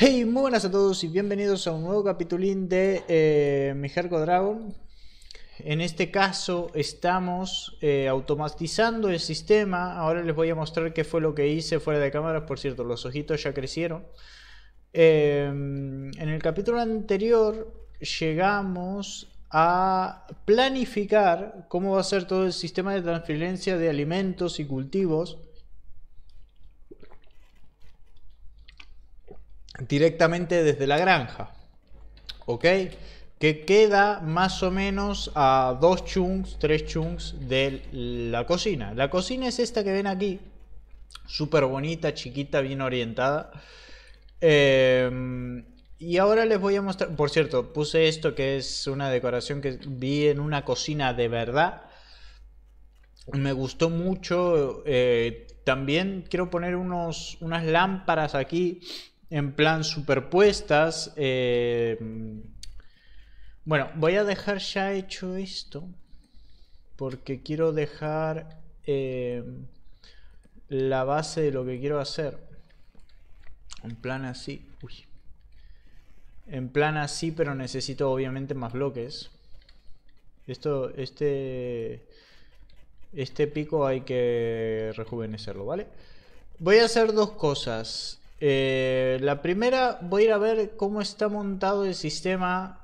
Hey, muy buenas a todos y bienvenidos a un nuevo capitulín de eh, Mi Herco Dragon. En este caso estamos eh, automatizando el sistema. Ahora les voy a mostrar qué fue lo que hice fuera de cámaras. Por cierto, los ojitos ya crecieron. Eh, en el capítulo anterior llegamos a planificar cómo va a ser todo el sistema de transferencia de alimentos y cultivos directamente desde la granja. ¿Ok? Que queda más o menos a dos chunks, tres chunks de la cocina. La cocina es esta que ven aquí. Súper bonita, chiquita, bien orientada. Em, y ahora les voy a mostrar. Por cierto, puse esto que es una decoración que vi en una cocina de verdad. Me gustó mucho. Eh, también quiero poner unos, unas lámparas aquí en plan superpuestas. Eh, bueno, voy a dejar ya hecho esto porque quiero dejar eh, la base de lo que quiero hacer. En plan así. En plan así, pero necesito obviamente más bloques. Esto, este, este pico hay que rejuvenecerlo, ¿vale? Voy a hacer dos cosas. Eh, la primera, voy a ir a ver cómo está montado el sistema.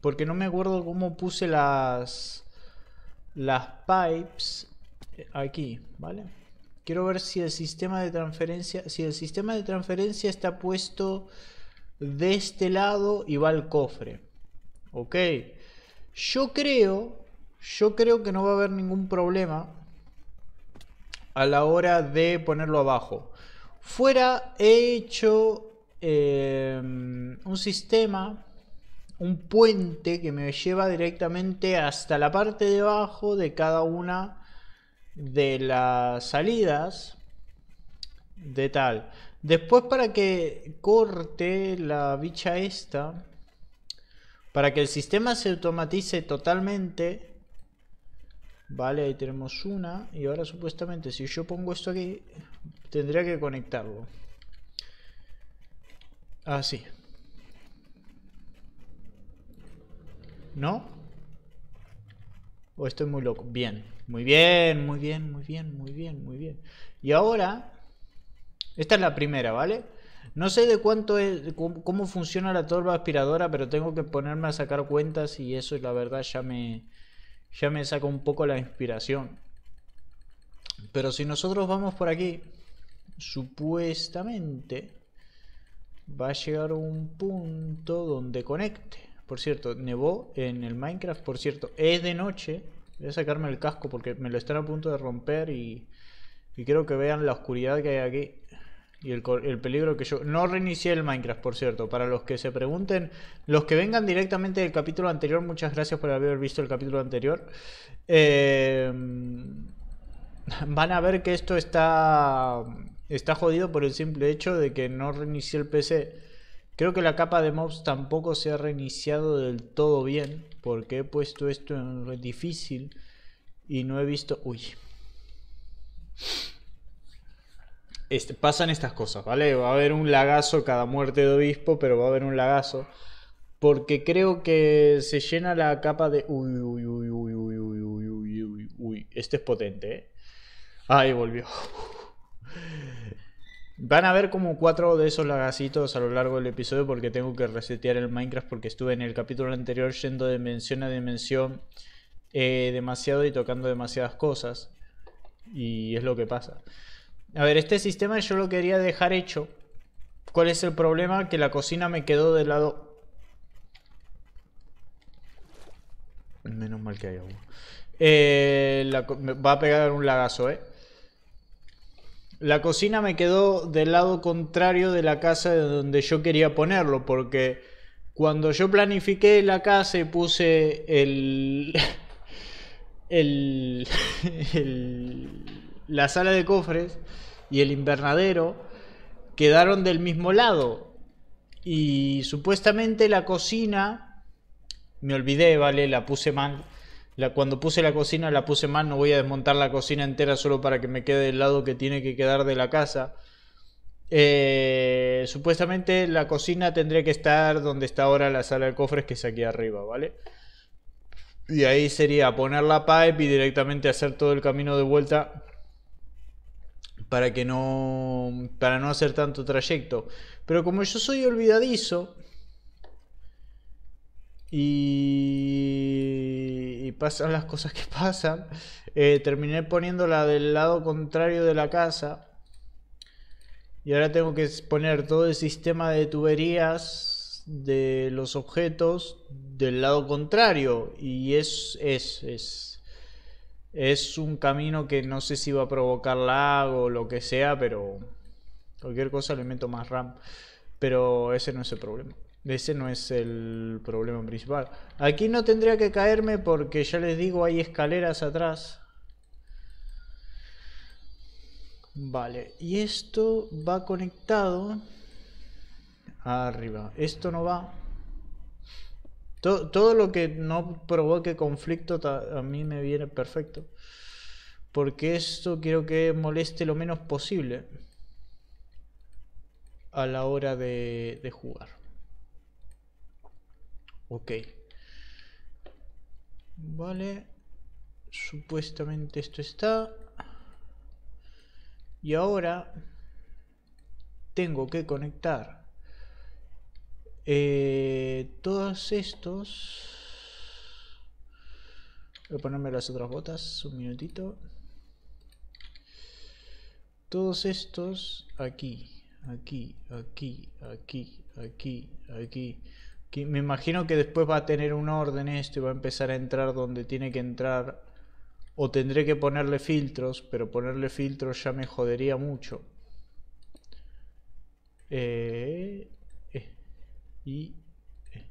Porque no me acuerdo cómo puse las, las pipes aquí, ¿vale? Quiero ver si el sistema de transferencia, si el sistema de transferencia está puesto de este lado y va al cofre. Ok. Yo creo, yo creo que no va a haber ningún problema a la hora de ponerlo abajo fuera he hecho em, un sistema, un puente que me lleva directamente hasta la parte de abajo de cada una de las salidas de tal. Después para que corte la bicha esta, para que el sistema se automatice totalmente, vale, ahí tenemos una y ahora supuestamente si yo pongo esto aquí, Tendría que conectarlo. Así. Ah, ¿No? ¿O estoy muy loco? Bien. Muy bien, muy bien, muy bien, muy bien, muy bien. Y ahora... Esta es la primera, ¿vale? No sé de cuánto es, cómo funciona la torba aspiradora, pero tengo que ponerme a sacar cuentas y eso la verdad ya me, ya me saca un poco la inspiración. Pero si nosotros vamos por aquí, supuestamente va a llegar un punto donde conecte. Por cierto, nevó en el Minecraft, por cierto, es de noche. Voy a sacarme el casco porque me lo están a punto de romper y, y quiero que vean la oscuridad que hay aquí. Y el, peligro que yo... No reinicié el Minecraft, por cierto. Para los que se pregunten, los que vengan directamente del capítulo anterior, muchas gracias por haber visto el capítulo anterior. Eh, van a ver que esto está, está jodido por el simple hecho de que no reinicié el PC. Creo que la capa de mobs tampoco se ha reiniciado del todo bien, porque he puesto esto en difícil y no he visto... Uy. Este, pasan estas cosas, ¿vale? Va a haber un lagazo cada muerte de obispo, pero va a haber un lagazo. Porque creo que se llena la capa de... Uy, uy, uy, uy, uy, uy, uy, uy. Este es potente, ¿eh? Ahí volvió. Van a ver como cuatro de esos lagacitos a lo largo del episodio porque tengo que resetear el Minecraft porque estuve en el capítulo anterior yendo de dimensión a dimensión eh, demasiado y tocando demasiadas cosas. Y es lo que pasa. A ver, este sistema yo lo quería dejar hecho. ¿Cuál es el problema? Que la cocina me quedó del lado... Menos mal que hay agua. Eh, va a pegar un lagazo, ¿eh? La cocina me quedó del lado contrario de la casa de donde yo quería ponerlo, porque cuando yo planifiqué la casa y puse el, la sala de cofres y el invernadero, quedaron del mismo lado. Y supuestamente la cocina, me olvidé, ¿vale? La puse mal cuando puse la cocina la puse mal, no voy a desmontar la cocina entera solo para que me quede el lado que tiene que quedar de la casa. Eh, supuestamente la cocina tendría que estar donde está ahora la sala de cofres, que es aquí arriba, ¿vale? Y ahí sería poner la pipe y directamente hacer todo el camino de vuelta para que no para no hacer tanto trayecto. Pero como yo soy olvidadizo y, pasan las cosas que pasan, eh, terminé poniéndola del lado contrario de la casa. Y ahora tengo que poner todo el sistema de tuberías de los objetos del lado contrario. Y es, es, es, es un camino que no sé si va a provocar lag o lo que sea, pero cualquier cosa le meto más RAM. Pero ese no es el problema. Ese no es el problema principal. Aquí no tendría que caerme porque ya les digo, hay escaleras atrás. Vale, y esto va conectado arriba. Esto no va. Todo, todo lo que no provoque conflicto a mí me viene perfecto. Porque esto quiero que moleste lo menos posible a la hora de, de jugar. Ok. Vale. Supuestamente esto está. Y ahora tengo que conectar eh, todos estos. Voy a ponerme las otras botas un minutito. Todos estos aquí, aquí, aquí, aquí, aquí, aquí me imagino que después va a tener un orden esto y va a empezar a entrar donde tiene que entrar. O tendré que ponerle filtros, pero ponerle filtros ya me jodería mucho. Eh, eh, y, eh.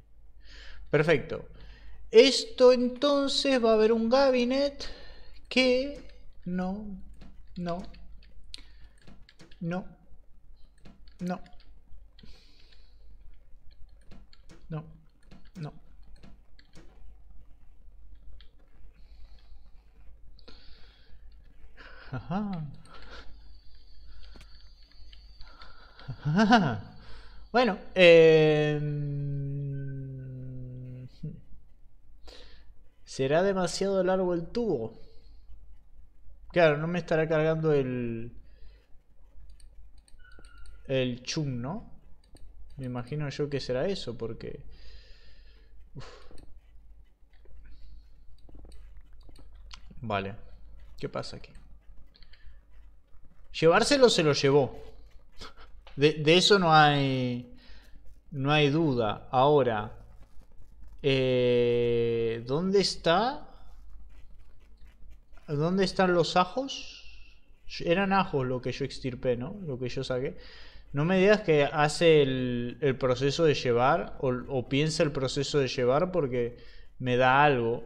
Perfecto. Esto entonces va a haber un gabinete que no, no, no, no. No, no. Bueno, eh... ¿será demasiado largo el tubo? Claro, no me estará cargando el... El chum, ¿no? Me imagino yo que será eso, porque... Vale. ¿Qué pasa aquí? Llevárselo se lo llevó. De, eso no hay... No hay duda. Ahora... Eh, ¿Dónde está? ¿Dónde están los ajos? Eran ajos lo que yo extirpé, ¿no? Lo que yo saqué. No me digas que hace el, proceso de llevar o, piensa el proceso de llevar porque me da algo.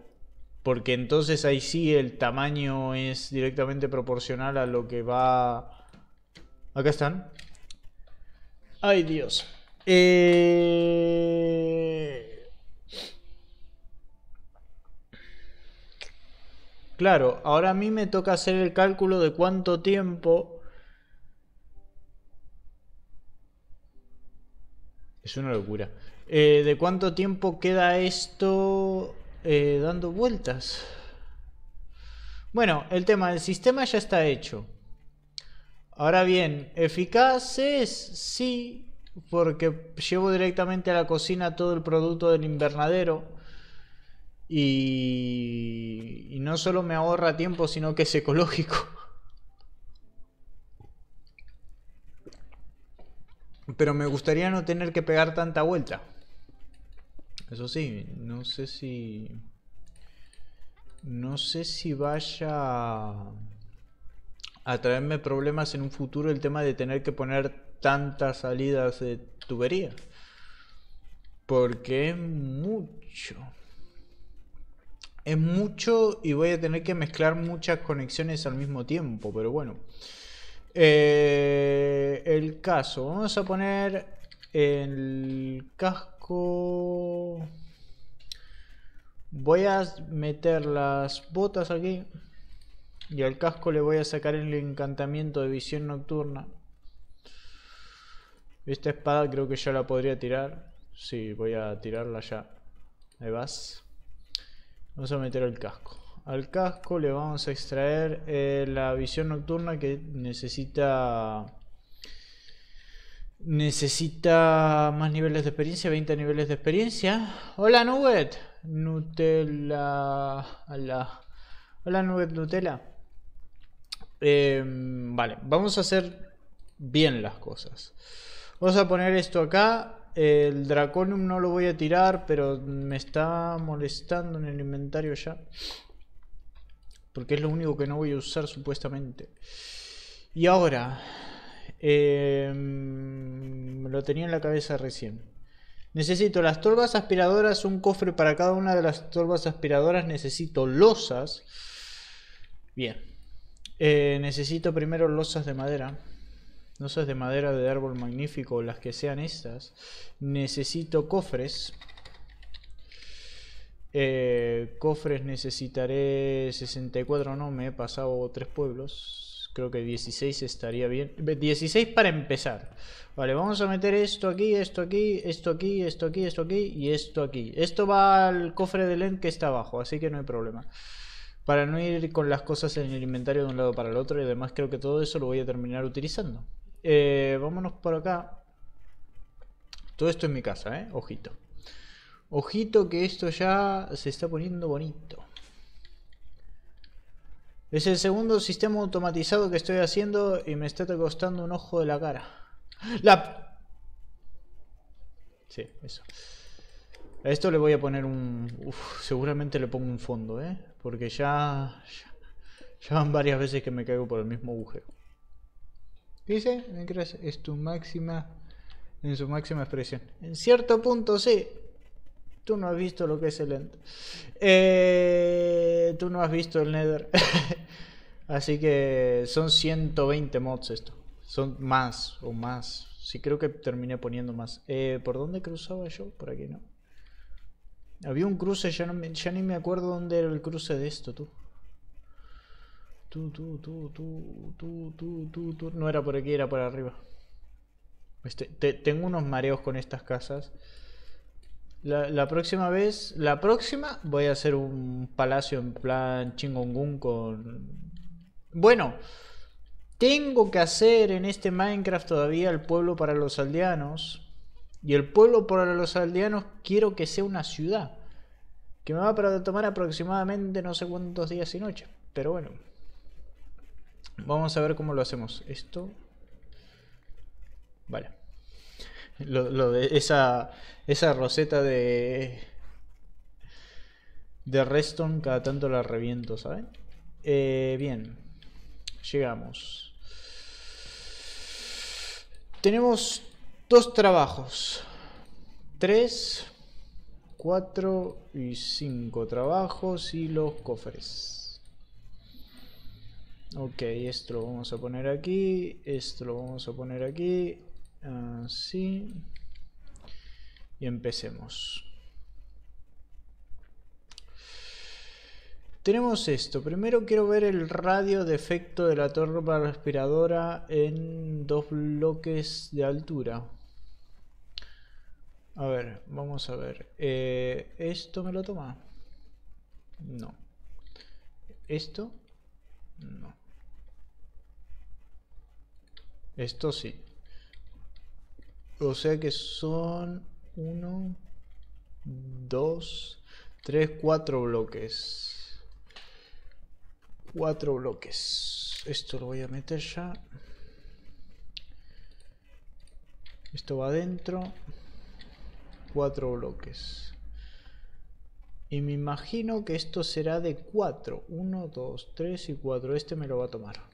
Porque entonces ahí sí el tamaño es directamente proporcional a lo que va... Acá están. Ay Dios. Eh... Claro, ahora a mí me toca hacer el cálculo de cuánto tiempo Es una locura. Eh, ¿De cuánto tiempo queda esto eh, dando vueltas? Bueno, el tema del sistema ya está hecho. Ahora bien, eficaces sí, porque llevo directamente a la cocina todo el producto del invernadero. Y, y no solo me ahorra tiempo, sino que es ecológico. Pero me gustaría no tener que pegar tanta vuelta. Eso sí, no sé si... No sé si vaya a traerme problemas en un futuro el tema de tener que poner tantas salidas de tubería. Porque es mucho. Es mucho y voy a tener que mezclar muchas conexiones al mismo tiempo, pero bueno. Eh, el caso, vamos a poner el casco. Voy a meter las botas aquí. Y al casco le voy a sacar el encantamiento de visión nocturna. Esta espada creo que ya la podría tirar. Sí, voy a tirarla ya. Ahí vas. Vamos a meter el casco. Al casco le vamos a extraer eh, la visión nocturna que necesita... Necesita más niveles de experiencia, 20 niveles de experiencia. Hola Nubet. Nutella. Hola. Hola Nubet Nutella. Em, vale, vamos a hacer bien las cosas. Vamos a poner esto acá. El Draconium no lo voy a tirar, pero me está molestando en el inventario ya. Porque es lo único que no voy a usar supuestamente. Y ahora... Em, lo tenía en la cabeza recién. Necesito las torbas aspiradoras, un cofre para cada una de las torbas aspiradoras. Necesito losas. Bien. Eh, necesito primero losas de madera. Losas de madera de árbol magnífico, las que sean estas. Necesito cofres. Eh, cofres necesitaré 64, no, me he pasado tres pueblos. Creo que 16 estaría bien. 16 para empezar. Vale, vamos a meter esto aquí, esto aquí, esto aquí, esto aquí, esto aquí y esto aquí. Esto va al cofre de Lent que está abajo, así que no hay problema. Para no ir con las cosas en el inventario de un lado para el otro y además creo que todo eso lo voy a terminar utilizando. Eh, vámonos por acá. Todo esto es mi casa, ¿eh? Ojito. Ojito que esto ya se está poniendo bonito. Es el segundo sistema automatizado que estoy haciendo y me está costando un ojo de la cara. La... Sí, eso. A esto le voy a poner un... seguramente le pongo un fondo, ¿eh? Porque ya, ya... van varias veces que me caigo por el mismo agujero. ¿Qué dice? Es tu máxima... En su máxima expresión. En cierto punto, sí. Tú no has visto lo que es el End. Eh, tú no has visto el Nether. Así que son 120 mods esto. Son más o más. Sí, creo que terminé poniendo más. Eh, ¿Por dónde cruzaba yo? Por aquí, ¿no? Había un cruce, ya, no ya ni me acuerdo dónde era el cruce de esto, tú. Tú, tú, tú, tú, tú, tú, tú. No era por aquí, era por arriba. Este, tengo unos mareos con estas casas. La, próxima vez, la próxima voy a hacer un palacio en plan chingongun con... Bueno, tengo que hacer en este Minecraft todavía el pueblo para los aldeanos. Y el pueblo para los aldeanos quiero que sea una ciudad. Que me va a tomar aproximadamente no sé cuántos días y noches. Pero bueno. Vamos a ver cómo lo hacemos. Esto... Vale. Lo, de esa, esa roseta de. De Reston, cada tanto la reviento, ¿saben? Eh, bien. Llegamos. Tenemos dos trabajos. Tres, cuatro y cinco trabajos y los cofres. Ok, esto lo vamos a poner aquí. Esto lo vamos a poner aquí. Así. Y empecemos. Tenemos esto. Primero quiero ver el radio de efecto de la torre respiradora en dos bloques de altura. A ver, vamos a ver. Eh, ¿Esto me lo toma? No. ¿Esto? No. Esto sí. O sea que son 1, 2, 3, 4 bloques. 4 bloques. Esto lo voy a meter ya. Esto va adentro. 4 bloques. Y me imagino que esto será de 4. 1, 2, 3 y 4. Este me lo va a tomar.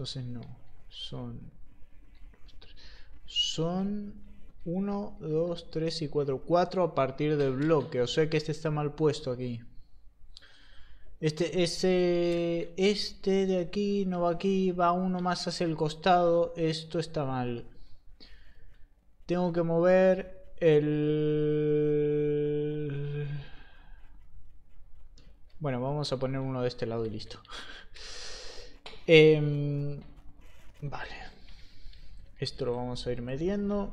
Entonces no. Son. Son 1, 2, 3 y 4. 4 a partir del bloque. O sea que este está mal puesto aquí. Este, ese, este de aquí no va aquí, va uno más hacia el costado. Esto está mal. Tengo que mover el... Bueno, vamos a poner uno de este lado y listo. Em, vale. Esto lo vamos a ir midiendo.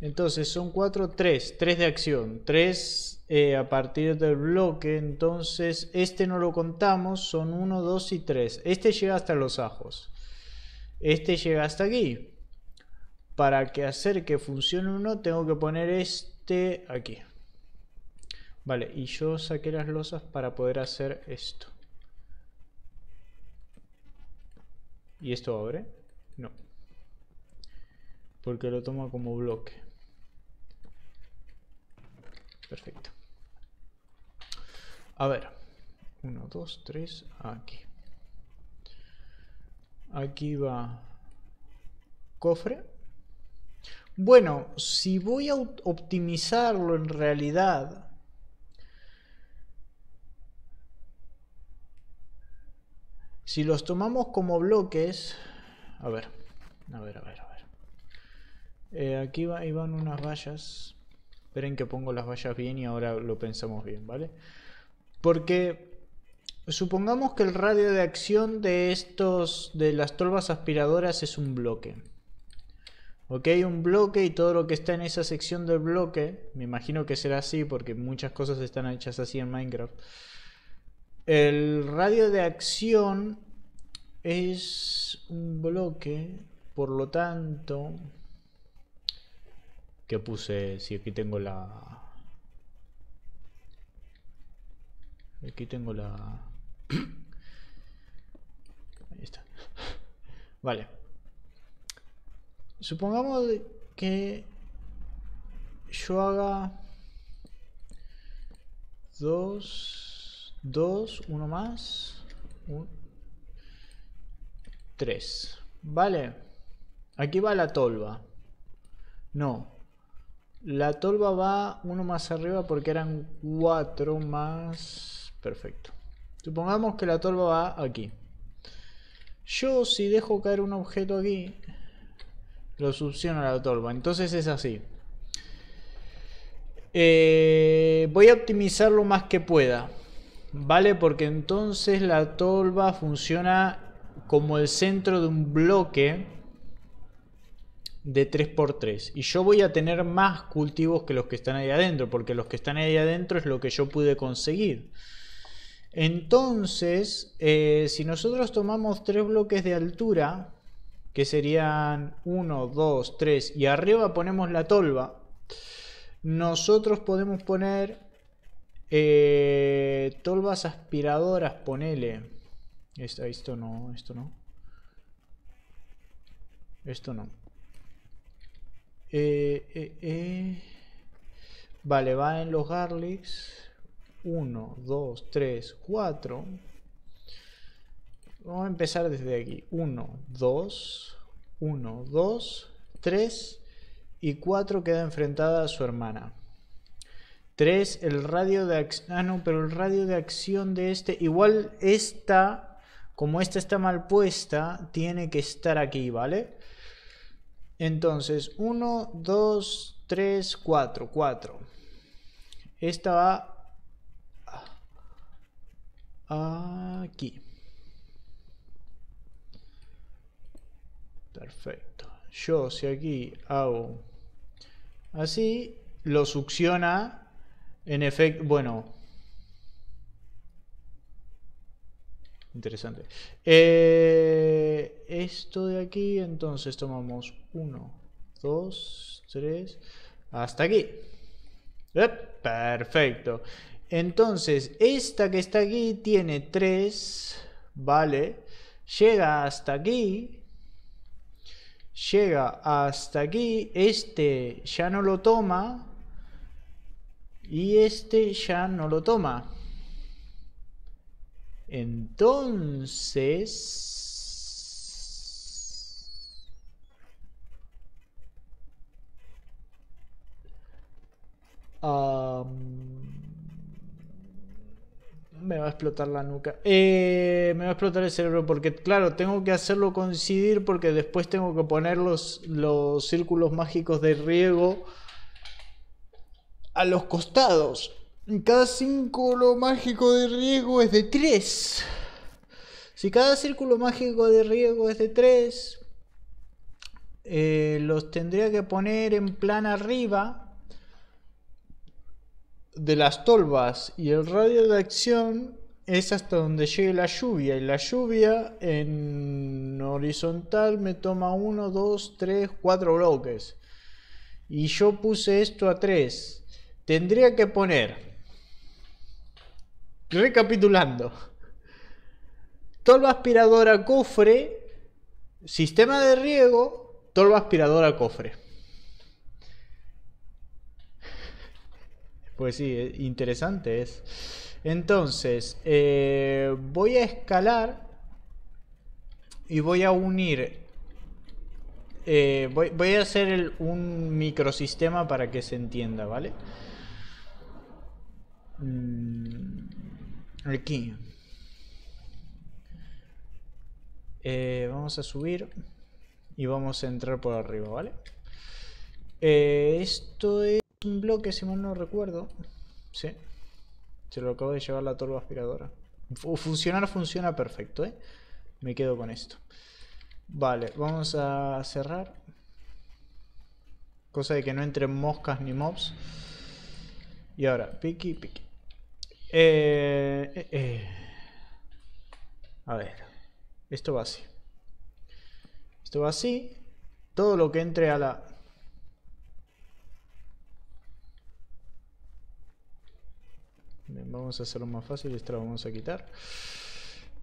Entonces son 4, 3. 3 de acción. 3 eh, a partir del bloque. Entonces este no lo contamos. Son 1, 2 y 3. Este llega hasta los ajos. Este llega hasta aquí. Para que hacer que funcione uno tengo que poner este aquí. Vale, y yo saqué las losas para poder hacer esto. ¿Y esto abre? No. Porque lo toma como bloque. Perfecto. A ver. 1, 2, 3, aquí. Aquí va cofre. Bueno, si voy a optimizarlo en realidad... Si los tomamos como bloques... A ver, a ver, a ver, a ver. Eh, aquí va, van unas vallas. Esperen que pongo las vallas bien y ahora lo pensamos bien, ¿vale? Porque supongamos que el radio de acción de estos, de las tolvas aspiradoras es un bloque. Ok, un bloque y todo lo que está en esa sección del bloque, me imagino que será así porque muchas cosas están hechas así en Minecraft. El radio de acción es un bloque, por lo tanto, que puse, si aquí tengo la... Aquí tengo la... Ahí está. Vale. Supongamos que yo haga dos, dos, uno más, tres. Vale. Aquí va la tolva. No, la tolva va uno más arriba porque eran cuatro más... Perfecto. Supongamos que la tolva va aquí. Yo si dejo caer un objeto aquí, lo succiono a la tolva. Entonces es así. Eh, voy a optimizar lo más que pueda. ¿Vale? Porque entonces la tolva funciona como el centro de un bloque de 3x3 y yo voy a tener más cultivos que los que están ahí adentro porque los que están ahí adentro es lo que yo pude conseguir entonces eh, si nosotros tomamos tres bloques de altura que serían 1, 2, 3 y arriba ponemos la tolva nosotros podemos poner eh, tolvas aspiradoras ponele esto, esto no, esto no esto no eh, eh, eh. Vale, va en los garlics. 1, 2, 3, 4. Vamos a empezar desde aquí. 1, 2, 1, 2, 3 y 4 queda enfrentada a su hermana. 3, el radio de acción... Ah, no, pero el radio de acción de este... Igual esta, como esta está mal puesta, tiene que estar aquí, ¿vale? Entonces, 1, 2, 3, 4. 4. Esta va aquí. Perfecto. Yo si aquí hago así, lo succiona en efecto, bueno, Interesante. Eh, esto de aquí, entonces tomamos 1, 2, 3, hasta aquí. Perfecto. Entonces, esta que está aquí tiene 3, ¿vale? Llega hasta aquí. Llega hasta aquí. Este ya no lo toma. Y este ya no lo toma. Entonces... me va a explotar la nuca. Eh, me va a explotar el cerebro porque, claro, tengo que hacerlo coincidir porque después tengo que poner los, los círculos mágicos de riego a los costados. Cada símbolo mágico de riesgo es de 3. Si cada círculo mágico de riego es de 3, eh, los tendría que poner en plan arriba de las tolvas y el radio de acción es hasta donde llegue la lluvia y la lluvia en horizontal me toma 1, 2, 3, 4 bloques y yo puse esto a 3 tendría que poner recapitulando tolva aspiradora cofre sistema de riego tolva aspiradora cofre pues sí, interesante es. Entonces, eh, voy a escalar y voy a unir. Eh, voy, a hacer un microsistema para que se entienda, ¿vale? Mm, aquí. Eh, vamos a subir y vamos a entrar por arriba, ¿vale? esto es un bloque, si mal no recuerdo. Sí. Se lo acabo de llevar la torba aspiradora. funcionar funciona perfecto, ¿eh? Me quedo con esto. Vale, vamos a cerrar. Cosa de que no entren moscas ni mobs. Y ahora, piqui, piqui. Eh, eh, eh. A ver. Esto va así. Esto va así. Todo lo que entre a la vamos a hacerlo más fácil, esta la vamos a quitar.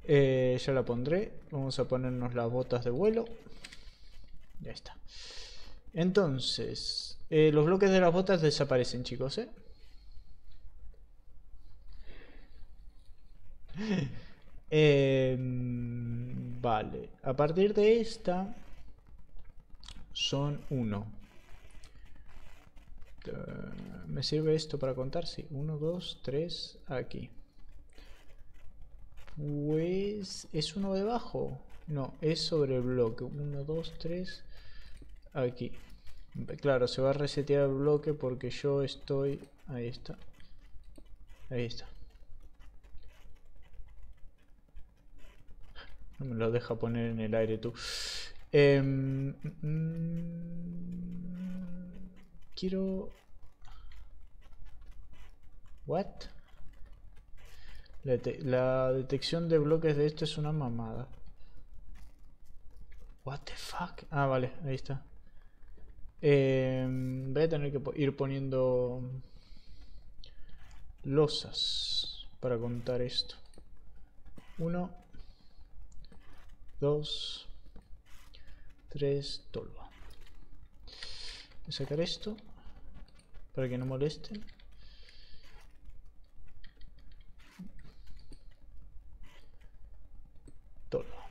Eh, ya la pondré. Vamos a ponernos las botas de vuelo. Ya está. Entonces, los bloques de las botas desaparecen, chicos, ¿eh? Em, vale, a partir de esta son uno ¿Me sirve esto para contar? Sí. 1, 2, 3, aquí. Pues... ¿Es uno debajo? No, es sobre el bloque. 1, 2, 3, aquí. Claro, se va a resetear el bloque porque yo estoy... Ahí está. Ahí está. Me lo deja poner en el aire tú. Eh, quiero... What? La, detección de bloques de esto es una mamada. What the fuck? Ah, vale, ahí está. Em, voy a tener que ir poniendo losas para contar esto. Uno, dos, tres, tolva. Voy a sacar esto para que no molesten. Tolva.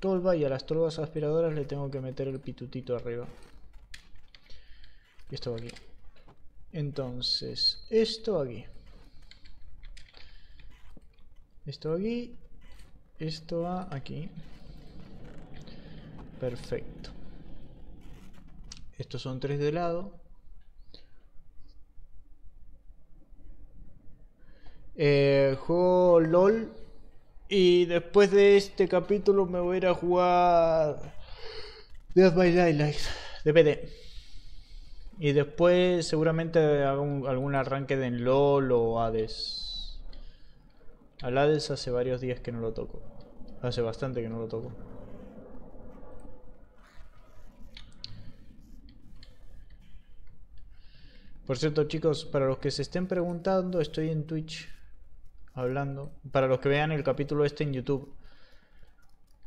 Tolva y a las tolvas aspiradoras le tengo que meter el pitutito arriba. Y esto va aquí. Entonces, esto aquí. Esto aquí. Esto va aquí. Perfecto. Estos son tres de lado. Eh, juego LOL. Y después de este capítulo me voy a ir a jugar Death by Daylight de PD. Y después seguramente hago algún arranque de LOL o Hades. Al Hades hace varios días que no lo toco. Hace bastante que no lo toco. Por cierto, chicos, para los que se estén preguntando, estoy en Twitch hablando. Para los que vean el capítulo este en YouTube.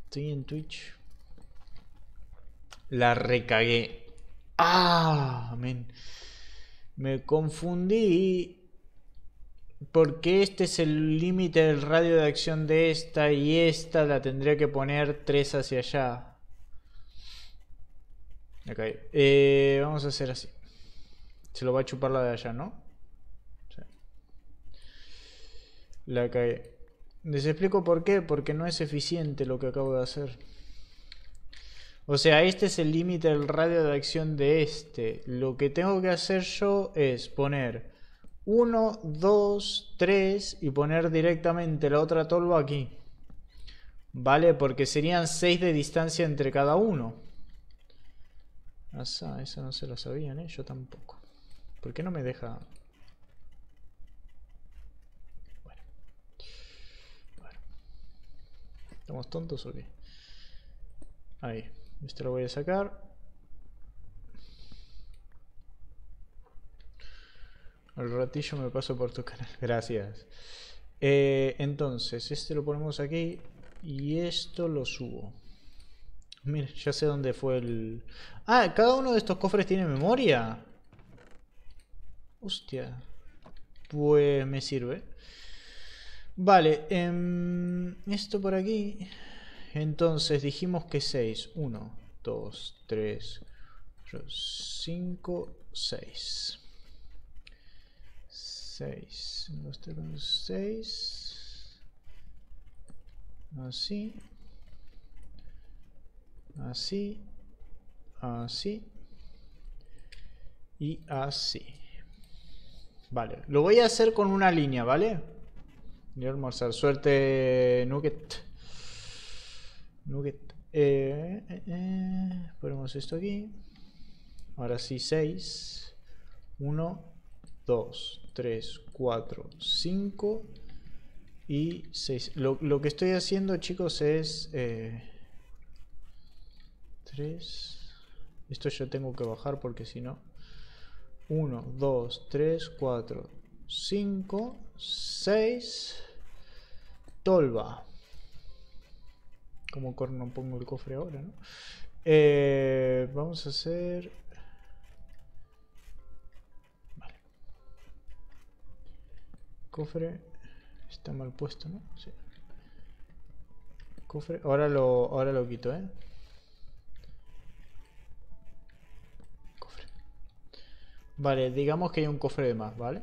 Estoy en Twitch. La recagué. Ah. Me confundí. Porque este es el límite del radio de acción de esta y esta la tendría que poner 3 hacia allá. Ok. Eh, vamos a hacer así. Se lo va a chupar la de allá, ¿no? La cae. Les explico por qué. Porque no es eficiente lo que acabo de hacer. O sea, este es el límite del radio de acción de este. Lo que tengo que hacer yo es poner 1, 2, 3 y poner directamente la otra tolva aquí. ¿Vale? Porque serían 6 de distancia entre cada uno. Esa, esa no se lo sabían, ¿eh? Yo tampoco. ¿Por qué no me deja...? Bueno. bueno. ¿Estamos tontos o qué? Ahí. Este lo voy a sacar. Al ratillo me paso por tu canal. Gracias. Eh, entonces, este lo ponemos aquí. Y esto lo subo. Mira, ya sé dónde fue el... Ah, cada uno de estos cofres tiene memoria. Hostia. Pues me sirve. Vale, em, esto por aquí. Entonces dijimos que 6. 1, 2, 3, 5, 6. 6. 2, 3, 6. Así. Así. Así. Y así. Vale, lo voy a hacer con una línea, ¿vale? Voy a. Suerte, Nugget. Nugget. Eh, eh, eh. Ponemos esto aquí. Ahora sí, 6. 1, 2, 3, 4, 5 y 6. Lo, lo, que estoy haciendo, chicos, es... 3. Esto yo tengo que bajar porque si no... 1, 2, 3, 4, 5, 6. Tolva. Como no pongo el cofre ahora, ¿no? Eh, vamos a hacer... Cofre... Está mal puesto, ¿no? Sí. Cofre... Ahora lo, ahora lo quito, ¿eh? Vale, digamos que hay un cofre de más, ¿vale?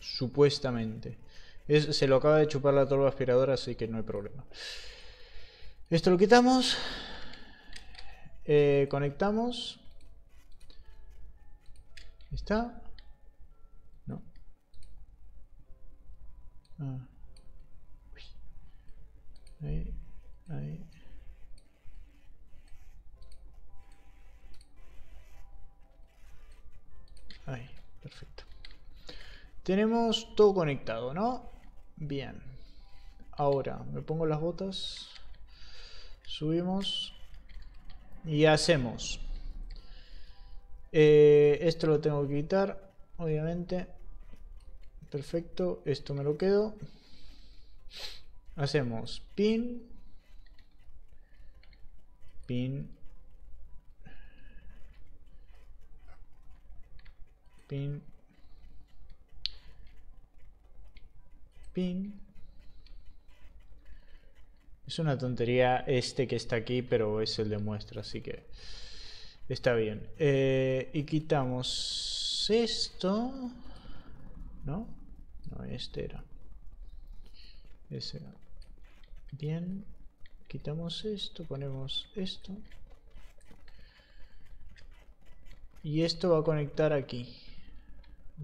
Supuestamente. se lo acaba de chupar la torba aspiradora, así que no hay problema. Esto lo quitamos. Eh, conectamos. ¿Está? Ah. Ahí, ahí. Ahí, perfecto. Tenemos todo conectado, ¿no? Bien. Ahora, me pongo las botas. Subimos. Y hacemos. Eh, esto lo tengo que quitar, obviamente. Perfecto. Esto me lo quedo. Hacemos pin. Pin Pin. Pin. Es una tontería este que está aquí, pero es el de muestra, así que está bien. Eh, y quitamos esto. ¿No? No, este era. Ese era. Bien. Quitamos esto, ponemos esto. Y esto va a conectar aquí.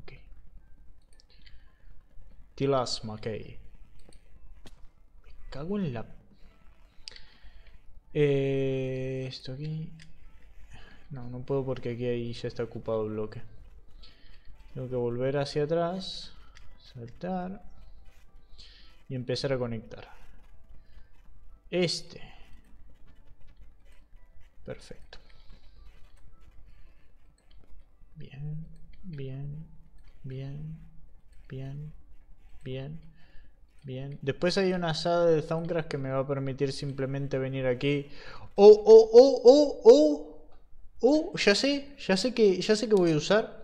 Ok. Tilasma, ok. Me cago en la... Eh, esto aquí... No, no puedo porque aquí ahí ya está ocupado el bloque. Tengo que volver hacia atrás. Saltar. Y empezar a conectar. Este. Perfecto. Bien, bien. Bien, bien, bien, bien. Después hay una asada de Soundcraft que me va a permitir simplemente venir aquí. ¡Oh, oh, oh, oh, oh! ¡Oh! Ya sé, ya sé que, ya sé que voy a usar.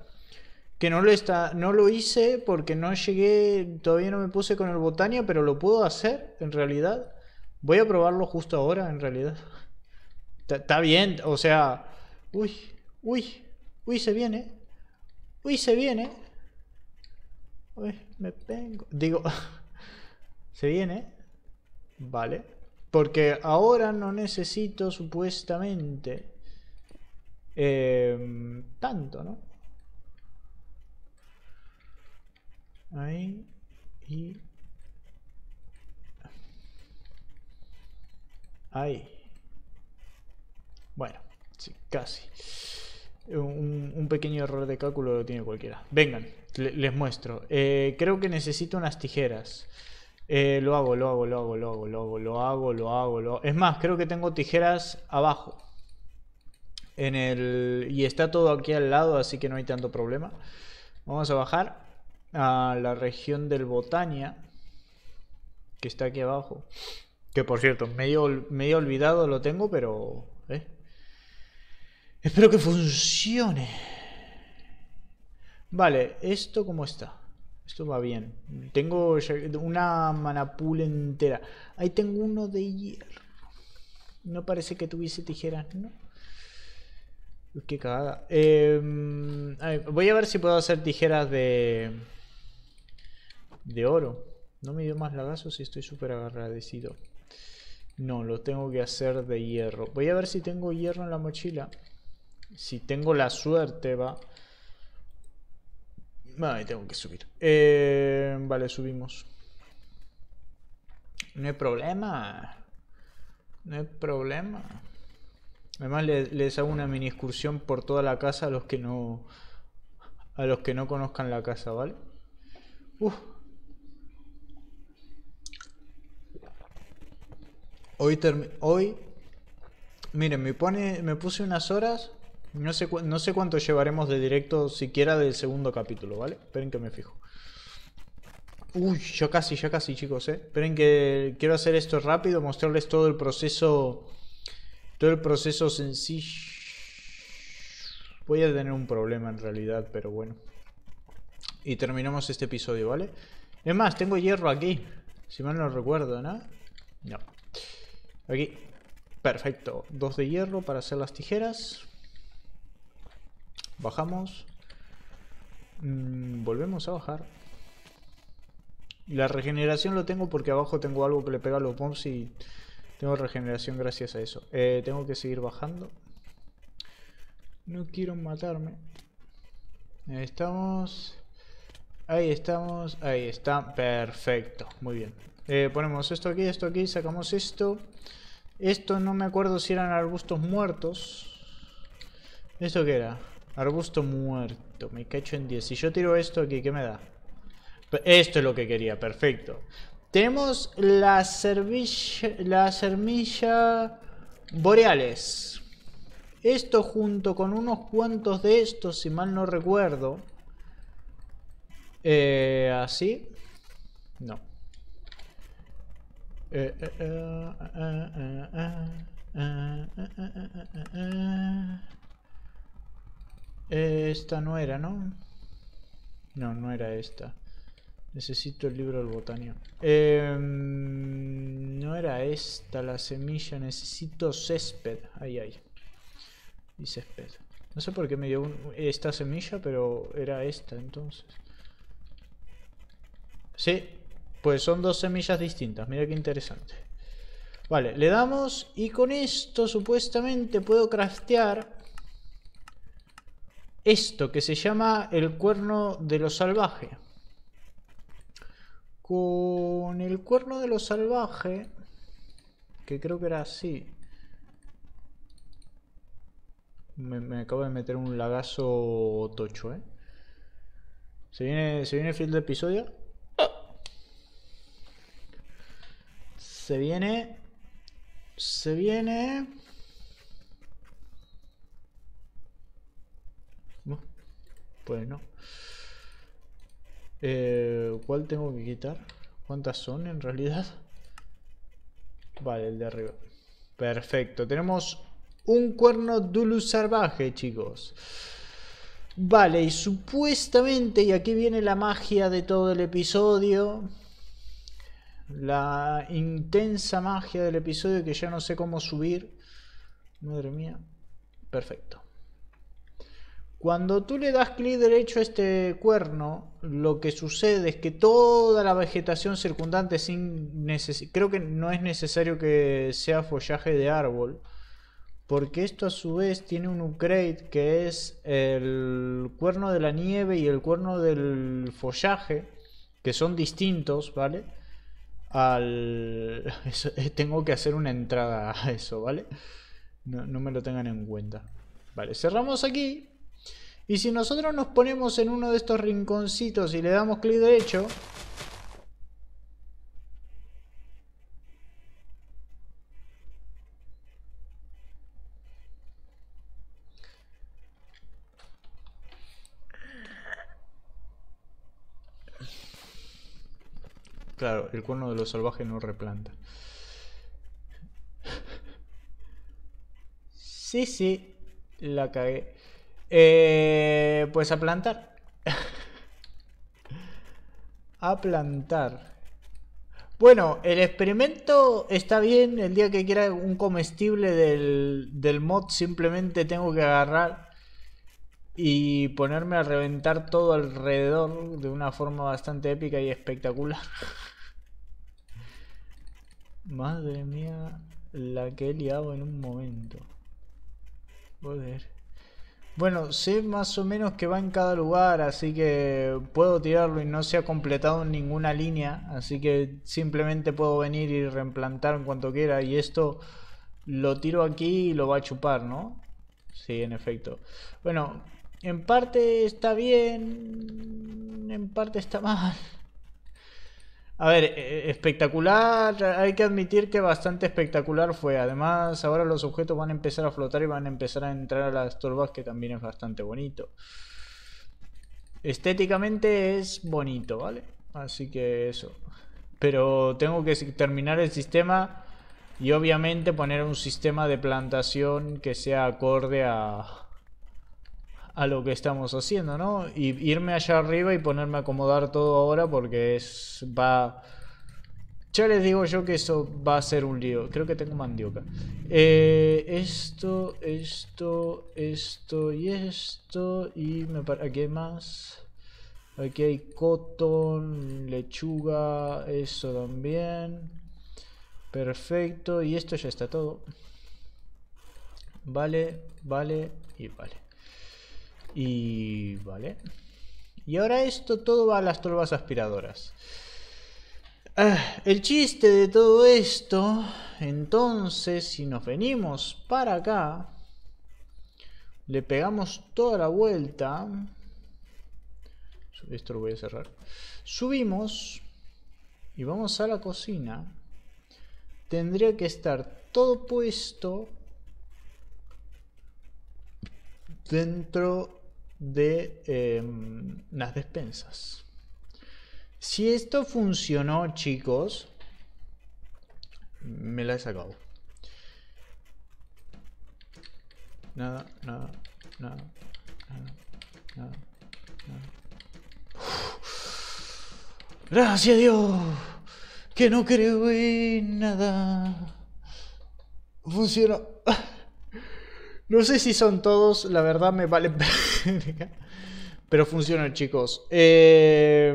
Que no lo, está, no lo hice porque no llegué, todavía no me puse con el Botania, pero lo puedo hacer en realidad. Voy a probarlo justo ahora, en realidad. Está bien, o sea... Uy, uy, uy, se viene. Uy, se viene. Uy, me vengo. Digo, se viene. Vale. Porque ahora no necesito supuestamente eh, tanto, ¿no? Ahí. Y... Ahí. Bueno, sí, casi. Un, pequeño error de cálculo lo tiene cualquiera. Vengan, les muestro. Eh, creo que necesito unas tijeras. Eh, lo hago, lo hago, lo hago, lo hago, lo hago, lo hago, lo hago, lo Es más, creo que tengo tijeras abajo. En el... Y está todo aquí al lado, así que no hay tanto problema. Vamos a bajar a la región del Botania. Que está aquí abajo. Que por cierto, medio, medio olvidado lo tengo, pero... ¿eh? Espero que funcione. Vale, ¿esto cómo está? Esto va bien. Tengo una manapool entera. Ahí tengo uno de hierro. No parece que tuviese tijeras, ¿no? qué cagada. Em, voy a ver si puedo hacer tijeras de... De oro. No me dio más lagazo si estoy súper agradecido. No, lo tengo que hacer de hierro. Voy a ver si tengo hierro en la mochila. Si tengo la suerte, va. Vale, tengo que subir. Eh, vale, subimos. No hay problema. No hay problema. Además les, hago una mini excursión por toda la casa a los que no a los que no conozcan la casa, ¿vale? Uf. Hoy hoy miren, me pone me puse unas horas no sé, no sé cuánto llevaremos de directo siquiera del segundo capítulo, ¿vale? Esperen que me fijo. Uy, ya casi, ya casi, chicos, ¿eh? Esperen que quiero hacer esto rápido, mostrarles todo el proceso. Todo el proceso sencillo. Voy a tener un problema en realidad, pero bueno. Y terminamos este episodio, ¿vale? Es más, tengo hierro aquí. Si mal no recuerdo, ¿no? No. Aquí. Perfecto. Dos de hierro para hacer las tijeras. Bajamos. Mm, volvemos a bajar. La regeneración lo tengo porque abajo tengo algo que le pega a los bombs y tengo regeneración gracias a eso. Eh, tengo que seguir bajando. No quiero matarme. Ahí estamos. Ahí estamos. Ahí está. Perfecto. Muy bien. Eh, ponemos esto aquí, esto aquí. Sacamos esto. Esto no me acuerdo si eran arbustos muertos. ¿Esto qué era? Arbusto muerto. Me cacho en 10. Si yo tiro esto aquí, ¿qué me da? Esto es lo que quería. Perfecto. Tenemos la servilla, la boreales. Esto junto con unos cuantos de estos, si mal no recuerdo. Eh, así. No. Esta no era, ¿no? No, no era esta. Necesito el libro del botanio. Em, no era esta la semilla. Necesito césped. Ahí, ahí. Y césped. No sé por qué me dio esta semilla, pero era esta entonces. Sí, pues son dos semillas distintas. Mira qué interesante. Vale, le damos y con esto supuestamente puedo craftear esto que se llama el cuerno de lo salvaje. Con el cuerno de lo salvaje, que creo que era así. Me, acabo de meter un lagazo tocho, ¿eh? ¿Se viene, ¿se viene el fin de episodio? Se viene... Se viene... Pues no. Eh, ¿Cuál tengo que quitar? ¿Cuántas son en realidad? Vale, el de arriba. Perfecto. Tenemos un cuerno Dulu salvaje, chicos. Vale, y supuestamente, y aquí viene la magia de todo el episodio. La intensa magia del episodio que ya no sé cómo subir. Madre mía. Perfecto. Cuando tú le das clic derecho a este cuerno, lo que sucede es que toda la vegetación circundante sin creo que no es necesario que sea follaje de árbol, porque esto a su vez tiene un upgrade que es el cuerno de la nieve y el cuerno del follaje, que son distintos, ¿vale? Al... tengo que hacer una entrada a eso, ¿vale? No, no me lo tengan en cuenta. Vale, cerramos aquí. Y si nosotros nos ponemos en uno de estos rinconcitos y le damos clic derecho, Claro, el cuerno de los salvajes no replanta. Sí, sí, la cagué. Eh, pues a plantar. a plantar. Bueno, el experimento está bien. El día que quiera un comestible del, del mod, simplemente tengo que agarrar y ponerme a reventar todo alrededor de una forma bastante épica y espectacular. Madre mía, la que he liado en un momento. Joder. Bueno, sé más o menos que va en cada lugar, así que puedo tirarlo y no se ha completado en ninguna línea, así que simplemente puedo venir y reimplantar en cuanto quiera y esto lo tiro aquí y lo va a chupar, ¿no? Sí, en efecto. Bueno, en parte está bien, en parte está mal. A ver, e, e, espectacular, hay que admitir que bastante espectacular fue. Además, ahora los objetos van a empezar a flotar y van a empezar a entrar a las turbas, que también es bastante bonito. Estéticamente es bonito, ¿vale? Así que eso. Pero tengo que terminar el sistema y obviamente poner un sistema de plantación que sea acorde a, a lo que estamos haciendo, ¿no? Y irme allá arriba y ponerme a acomodar todo ahora porque es va ya les digo yo que eso va a ser un lío. Creo que tengo mandioca. Eh, esto, esto, esto y esto. Y me aquí hay más. Aquí hay cotton, lechuga, eso también. Perfecto. Y esto ya está todo. Vale, vale y vale. Y vale. Y ahora esto todo va a las turbas aspiradoras. Ah, el chiste de todo esto, entonces, si nos venimos para acá, le pegamos toda la vuelta. Esto lo voy a cerrar. Subimos y vamos a la cocina. Tendría que estar todo puesto dentro de em, las despensas. Si esto funcionó, chicos, me la he sacado. Nada, nada, nada, nada, nada, Gracias a Dios, que no creo en nada. Funcionó. No sé si son todos, la verdad me vale. Pero funciona, chicos. Eh,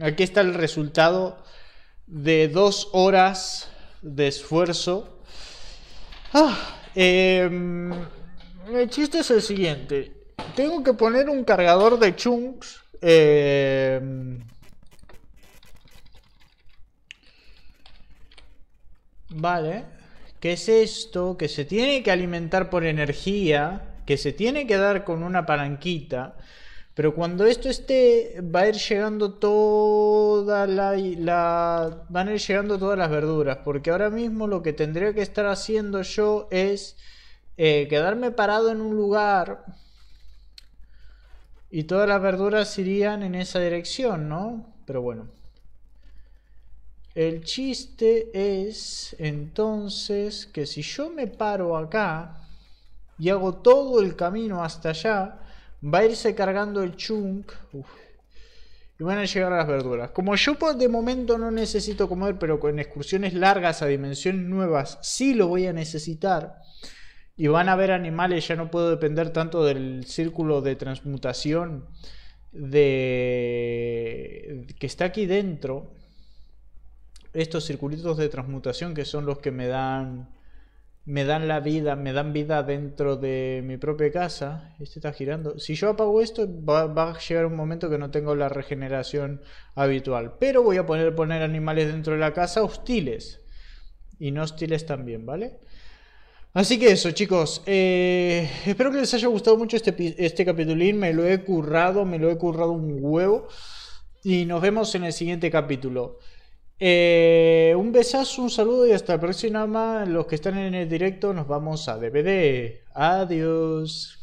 aquí está el resultado de dos horas de esfuerzo. Ah, em, el chiste es el siguiente. Tengo que poner un cargador de chunks. Em, vale. ¿Qué es esto? Que se tiene que alimentar por energía, que se tiene que dar con una palanquita. Pero cuando esto esté, va a ir llegando toda la, la, van a ir llegando todas las verduras. Porque ahora mismo lo que tendría que estar haciendo yo es eh, quedarme parado en un lugar. Y todas las verduras irían en esa dirección, ¿no? Pero bueno. El chiste es entonces que si yo me paro acá y hago todo el camino hasta allá, va a irse cargando el chunk y van a llegar a las verduras. Como yo de momento no necesito comer, pero con excursiones largas a dimensiones nuevas sí lo voy a necesitar. Y van a haber animales, ya no puedo depender tanto del círculo de transmutación de que está aquí dentro estos circulitos de transmutación que son los que me dan me dan la vida, me dan vida dentro de mi propia casa. Este está girando. Si yo apago esto, va, a llegar un momento que no tengo la regeneración habitual. Pero voy a poner, poner animales dentro de la casa hostiles. Y no hostiles también, ¿vale? Así que eso, chicos. Eh, espero que les haya gustado mucho este, este capitulín. Me lo he currado, me lo he currado un huevo. Y nos vemos en el siguiente capítulo. Eh, un besazo, un saludo y hasta la próxima. Los que están en el directo nos vamos a DVD. Adiós.